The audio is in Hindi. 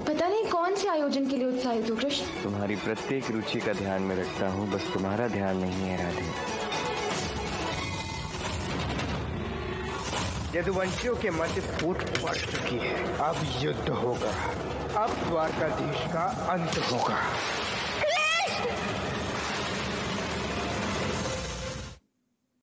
पता नहीं कौन से आयोजन के लिए उत्साहित हो, कृष्ण? तुम्हारी प्रत्येक रुचि का ध्यान में रखता हूँ, बस तुम्हारा ध्यान नहीं है, राधे। यदुवंशियों के मध्य फूट पड़ चुकी है। अब युद्ध होगा। अब द्वारकाधीश का अंत होगा।